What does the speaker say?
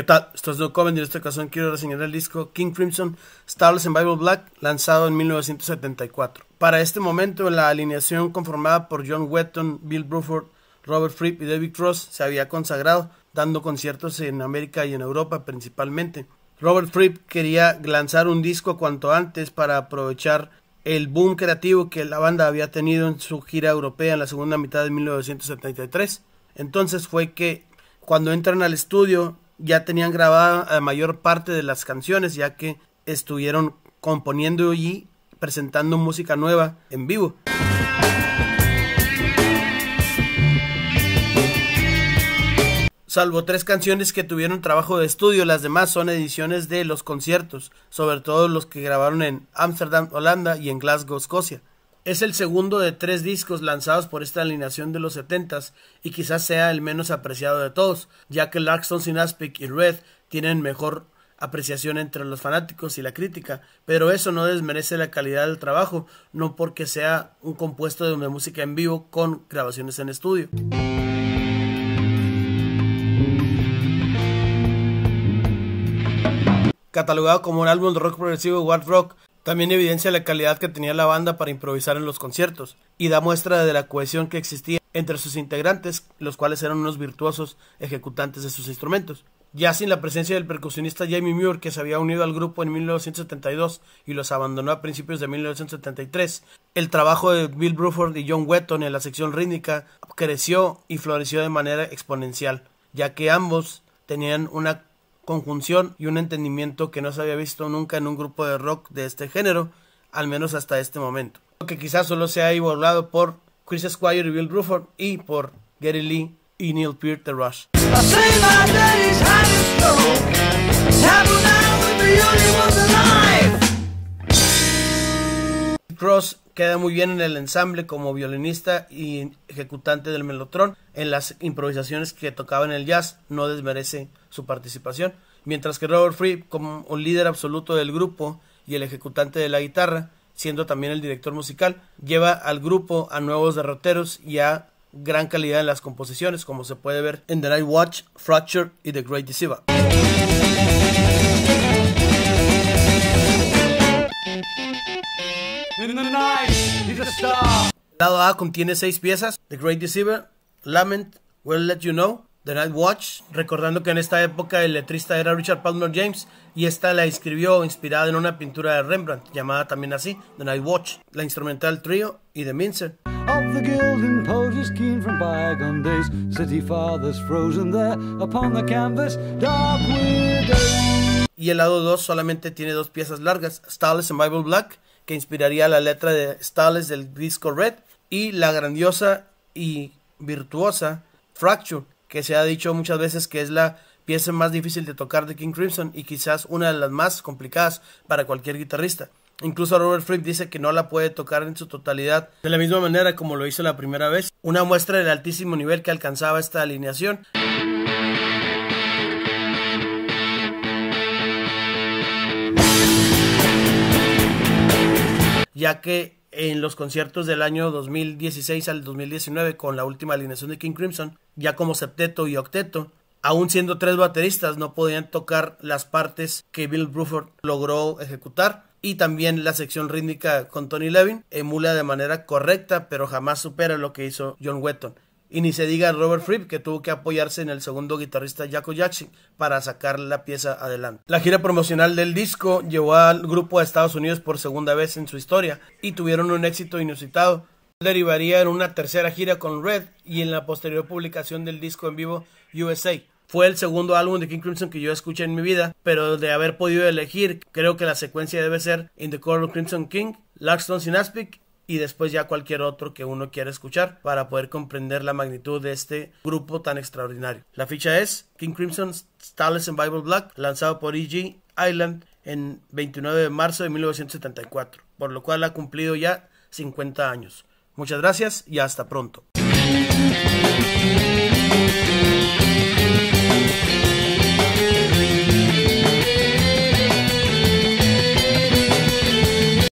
¿Qué tal? Esto es No Coven y en esta ocasión quiero reseñar el disco King Crimson Starless in Bible Black lanzado en 1974. Para este momento la alineación conformada por John Wetton, Bill Bruford, Robert Fripp y David Cross se había consagrado dando conciertos en América y en Europa principalmente. Robert Fripp quería lanzar un disco cuanto antes para aprovechar el boom creativo que la banda había tenido en su gira europea en la segunda mitad de 1973. Entonces fue que cuando entran al estudio ya tenían grabada la mayor parte de las canciones, ya que estuvieron componiendo y presentando música nueva en vivo. Salvo tres canciones que tuvieron trabajo de estudio, las demás son ediciones de los conciertos, sobre todo los que grabaron en Amsterdam, Holanda y en Glasgow, Escocia. Es el segundo de tres discos lanzados por esta alineación de los setentas y quizás sea el menos apreciado de todos, ya que Larkstone, Synaspic y Red tienen mejor apreciación entre los fanáticos y la crítica, pero eso no desmerece la calidad del trabajo, no porque sea un compuesto de música en vivo con grabaciones en estudio. Catalogado como un álbum de rock progresivo Ward rock, también evidencia la calidad que tenía la banda para improvisar en los conciertos y da muestra de la cohesión que existía entre sus integrantes, los cuales eran unos virtuosos ejecutantes de sus instrumentos. Ya sin la presencia del percusionista Jamie Muir, que se había unido al grupo en 1972 y los abandonó a principios de 1973, el trabajo de Bill Bruford y John Wetton en la sección rítmica creció y floreció de manera exponencial, ya que ambos tenían una conjunción y un entendimiento que no se había visto nunca en un grupo de rock de este género, al menos hasta este momento. Que quizás solo se ha igualado por Chris Squire y Bill Bruford y por Gary Lee y Neil Peart de Rush. Cross queda muy bien en el ensamble como violinista y ejecutante del melotron. En las improvisaciones que tocaba en el jazz no desmerece su participación. Mientras que Robert Fripp, como un líder absoluto del grupo y el ejecutante de la guitarra, siendo también el director musical, lleva al grupo a nuevos derroteros y a gran calidad en las composiciones, como se puede ver en The Night Watch, Fracture y The Great Deceiver. lado A contiene seis piezas: The Great Deceiver, Lament, Will Let You Know, The Night Watch, recordando que en esta época el letrista era Richard Palmer James y esta la escribió inspirada en una pintura de Rembrandt llamada también así, The Night Watch, la instrumental Trio y The Mincer. Y el lado 2 solamente tiene dos piezas largas, Starless and Bible Black que inspiraría la letra de Stales del disco Red, y la grandiosa y virtuosa Fracture, que se ha dicho muchas veces que es la pieza más difícil de tocar de King Crimson y quizás una de las más complicadas para cualquier guitarrista. Incluso Robert Fripp dice que no la puede tocar en su totalidad de la misma manera como lo hizo la primera vez. Una muestra del altísimo nivel que alcanzaba esta alineación. ya que en los conciertos del año 2016 al 2019 con la última alineación de King Crimson, ya como septeto y octeto, aún siendo tres bateristas no podían tocar las partes que Bill Bruford logró ejecutar y también la sección rítmica con Tony Levin emula de manera correcta pero jamás supera lo que hizo John Wetton. Y ni se diga Robert Fripp, que tuvo que apoyarse en el segundo guitarrista Jaco Jackson para sacar la pieza adelante. La gira promocional del disco llevó al grupo a Estados Unidos por segunda vez en su historia y tuvieron un éxito inusitado. Derivaría en una tercera gira con Red y en la posterior publicación del disco en vivo USA. Fue el segundo álbum de King Crimson que yo escuché en mi vida, pero de haber podido elegir, creo que la secuencia debe ser In the Core of Crimson King, Larkstone Synaspic y después ya cualquier otro que uno quiera escuchar para poder comprender la magnitud de este grupo tan extraordinario. La ficha es King Crimson Starless and Bible Black, lanzado por E.G. Island en 29 de marzo de 1974, por lo cual ha cumplido ya 50 años. Muchas gracias y hasta pronto.